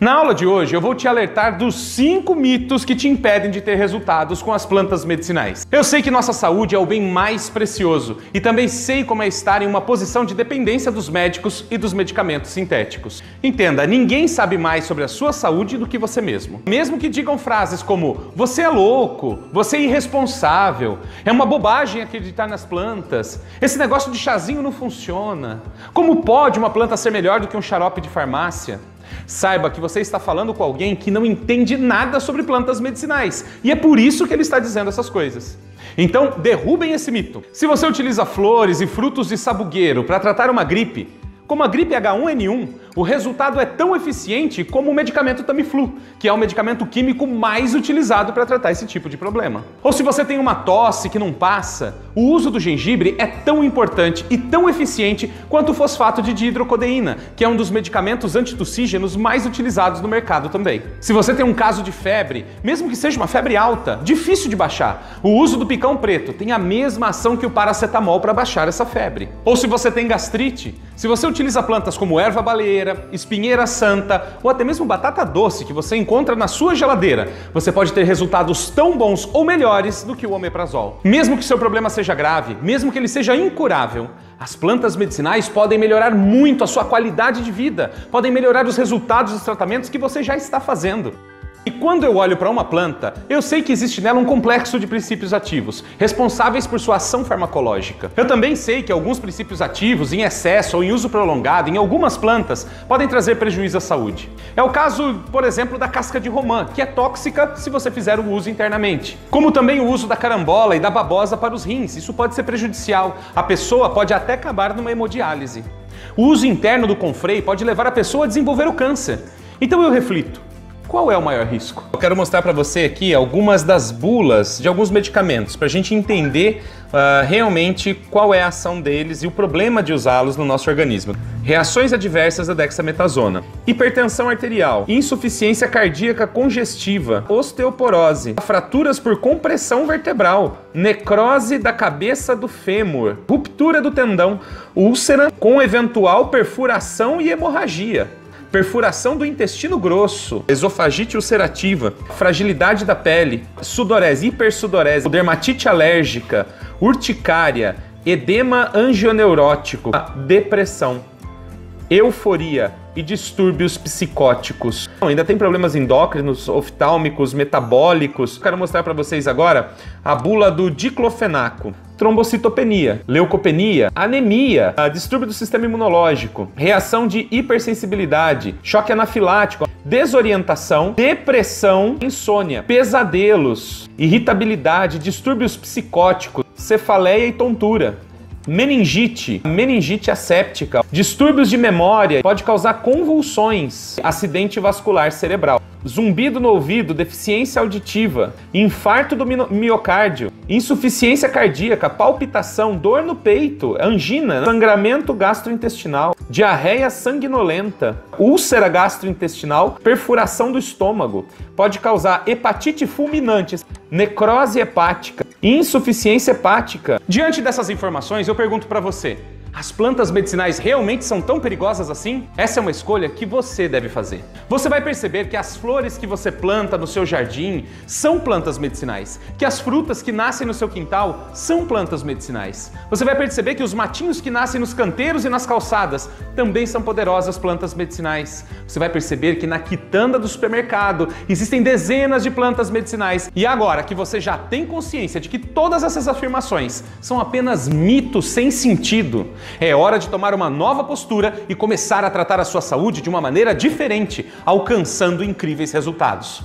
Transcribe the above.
Na aula de hoje eu vou te alertar dos 5 mitos que te impedem de ter resultados com as plantas medicinais. Eu sei que nossa saúde é o bem mais precioso e também sei como é estar em uma posição de dependência dos médicos e dos medicamentos sintéticos. Entenda, ninguém sabe mais sobre a sua saúde do que você mesmo. Mesmo que digam frases como você é louco, você é irresponsável, é uma bobagem acreditar nas plantas, esse negócio de chazinho não funciona, como pode uma planta ser melhor do que um xarope de farmácia? Saiba que você está falando com alguém que não entende nada sobre plantas medicinais e é por isso que ele está dizendo essas coisas. Então, derrubem esse mito. Se você utiliza flores e frutos de sabugueiro para tratar uma gripe, como a gripe H1N1, o resultado é tão eficiente como o medicamento Tamiflu, que é o medicamento químico mais utilizado para tratar esse tipo de problema. Ou se você tem uma tosse que não passa, o uso do gengibre é tão importante e tão eficiente quanto o fosfato de dihidrocodeína, que é um dos medicamentos antitussígenos mais utilizados no mercado também. Se você tem um caso de febre, mesmo que seja uma febre alta, difícil de baixar, o uso do picão preto tem a mesma ação que o paracetamol para baixar essa febre. Ou se você tem gastrite, se você utiliza plantas como erva espinheira santa ou até mesmo batata doce que você encontra na sua geladeira, você pode ter resultados tão bons ou melhores do que o omeprazol. Mesmo que seu problema seja grave, mesmo que ele seja incurável, as plantas medicinais podem melhorar muito a sua qualidade de vida, podem melhorar os resultados dos tratamentos que você já está fazendo. E quando eu olho para uma planta, eu sei que existe nela um complexo de princípios ativos, responsáveis por sua ação farmacológica. Eu também sei que alguns princípios ativos, em excesso ou em uso prolongado, em algumas plantas, podem trazer prejuízo à saúde. É o caso, por exemplo, da casca de romã, que é tóxica se você fizer o uso internamente. Como também o uso da carambola e da babosa para os rins, isso pode ser prejudicial. A pessoa pode até acabar numa hemodiálise. O uso interno do confrei pode levar a pessoa a desenvolver o câncer. Então eu reflito. Qual é o maior risco? Eu quero mostrar para você aqui algumas das bulas de alguns medicamentos para a gente entender uh, realmente qual é a ação deles e o problema de usá-los no nosso organismo. Reações adversas da dexametasona, hipertensão arterial, insuficiência cardíaca congestiva, osteoporose, fraturas por compressão vertebral, necrose da cabeça do fêmur, ruptura do tendão, úlcera com eventual perfuração e hemorragia perfuração do intestino grosso, esofagite ulcerativa, fragilidade da pele, sudorese, hipersudorese, dermatite alérgica, urticária, edema angioneurótico, depressão, euforia e distúrbios psicóticos. Ainda tem problemas endócrinos, oftálmicos, metabólicos. Quero mostrar para vocês agora a bula do diclofenaco trombocitopenia, leucopenia, anemia, distúrbio do sistema imunológico, reação de hipersensibilidade, choque anafilático, desorientação, depressão, insônia, pesadelos, irritabilidade, distúrbios psicóticos, cefaleia e tontura meningite, meningite asséptica, distúrbios de memória, pode causar convulsões, acidente vascular cerebral, zumbido no ouvido, deficiência auditiva, infarto do miocárdio, insuficiência cardíaca, palpitação, dor no peito, angina, sangramento gastrointestinal, diarreia sanguinolenta, úlcera gastrointestinal, perfuração do estômago, pode causar hepatite fulminante, necrose hepática, insuficiência hepática. Diante dessas informações, eu pergunto para você: as plantas medicinais realmente são tão perigosas assim? Essa é uma escolha que você deve fazer. Você vai perceber que as flores que você planta no seu jardim são plantas medicinais, que as frutas que nascem no seu quintal são plantas medicinais. Você vai perceber que os matinhos que nascem nos canteiros e nas calçadas também são poderosas plantas medicinais. Você vai perceber que na quitanda do supermercado existem dezenas de plantas medicinais. E agora que você já tem consciência de que todas essas afirmações são apenas mitos sem sentido, é hora de tomar uma nova postura e começar a tratar a sua saúde de uma maneira diferente, alcançando incríveis resultados.